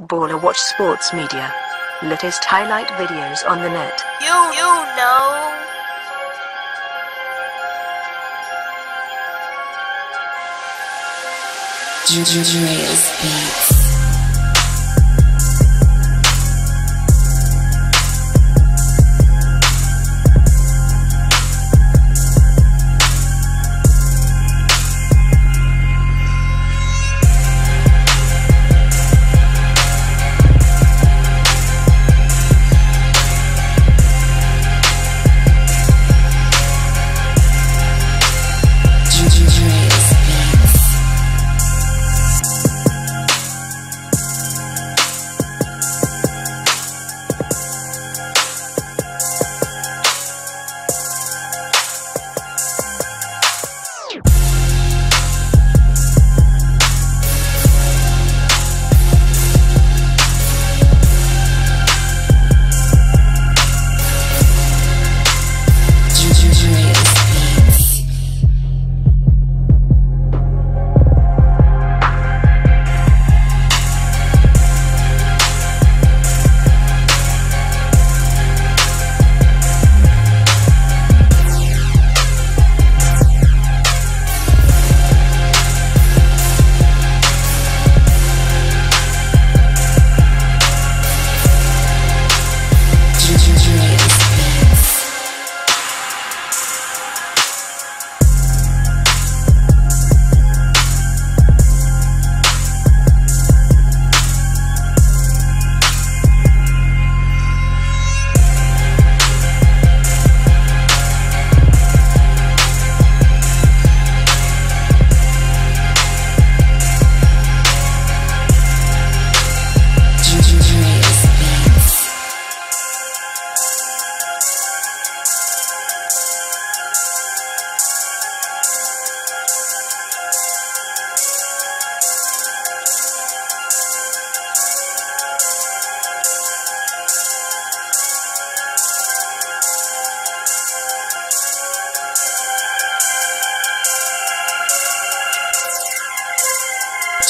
Baller Watch Sports Media. Latest highlight videos on the net. You, you know. Dre's Beats.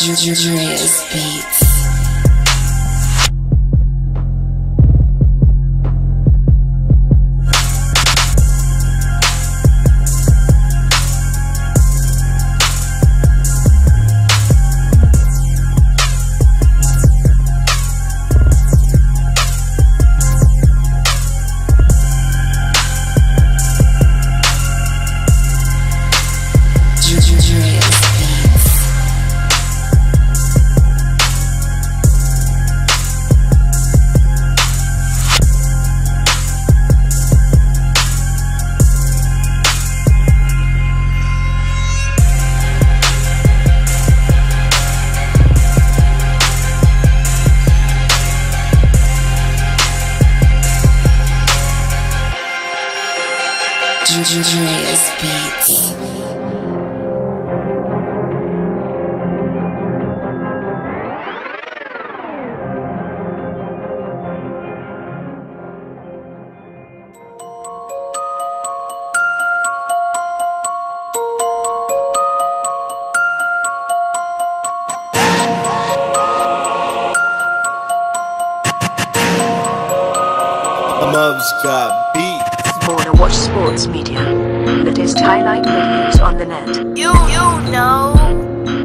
Darius Beats. Dre's Beats. Mubs got beats. Baller Watch Sports Media. Latest highlight videos on the net. You, you know.